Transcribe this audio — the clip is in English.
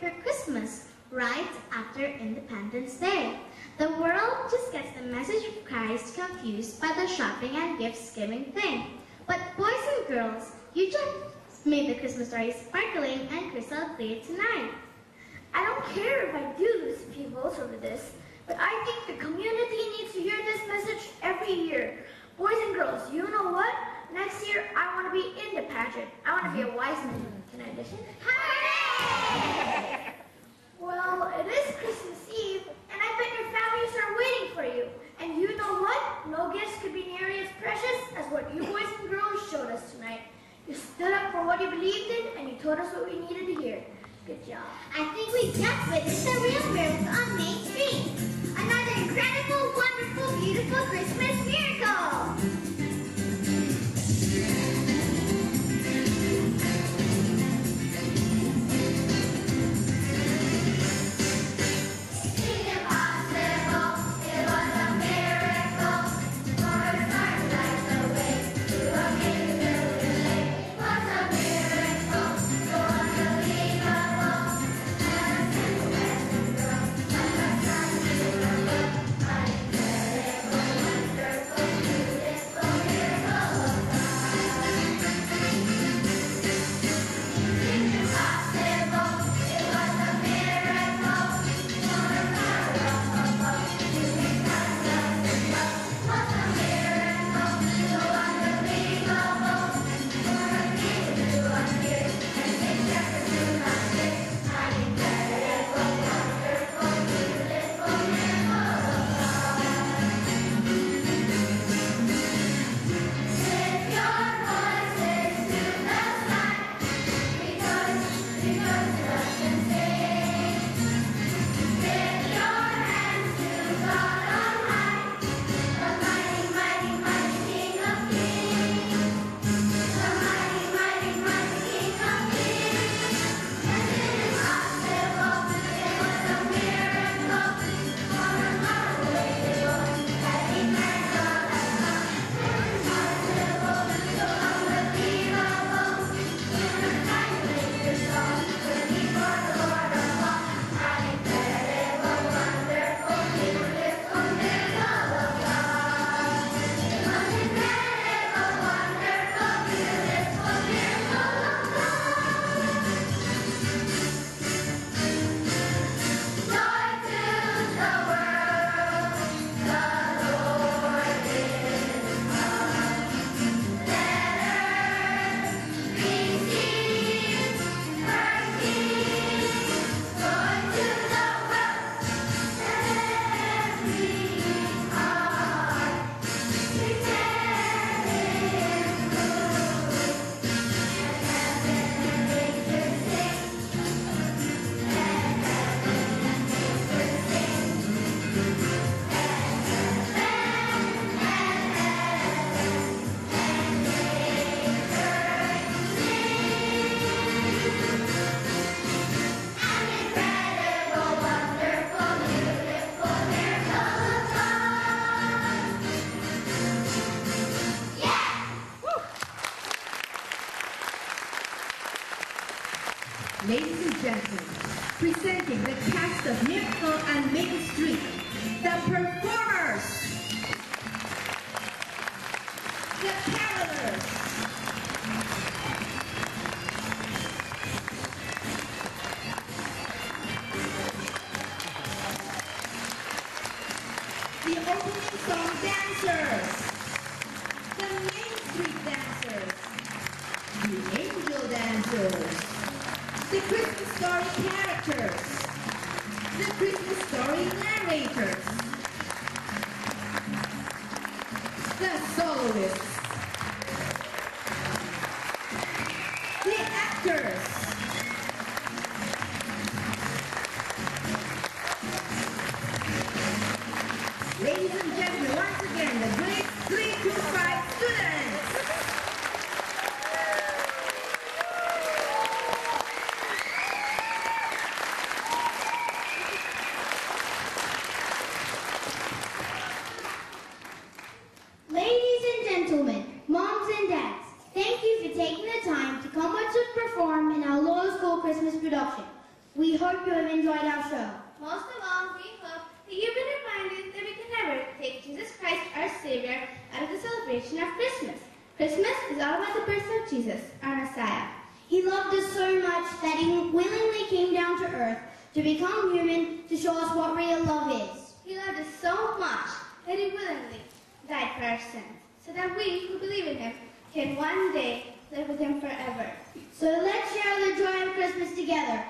for Christmas right after Independence Day. The world just gets the message of Christ confused by the shopping and gifts giving thing. But boys and girls, you just made the Christmas story sparkling and crystal clear tonight. I don't care if I do lose a few votes over this, but I think the community needs to hear this message every year. Boys and girls, you know what? Next year, I want to be in the pageant. I want to be a wise man. Can I audition? Hooray! Well, it is Christmas Eve, and I bet your families are waiting for you. And you know what? No gifts could be nearly as precious as what you boys and girls showed us tonight. You stood up for what you believed in, and you told us what we needed to hear. Good job. I think we just witnessed a real miracle on Main Street. Another incredible, wonderful, beautiful Christmas presenting the cast of Miracle on Main Street, the performers, the carolers, the opening song dancers, the Main Street dancers, the angel dancers, the Christmas story characters, the Christmas story narrators, the soloists, enjoyed our show. Most of all, we hope that you've been reminded that we can never take Jesus Christ, our Savior, out of the celebration of Christmas. Christmas is all about the birth of Jesus, our Messiah. He loved us so much that he willingly came down to earth to become human to show us what real love is. He loved us so much that he willingly died for our sins, so that we who believe in him can one day live with him forever. So let's share the joy of Christmas together.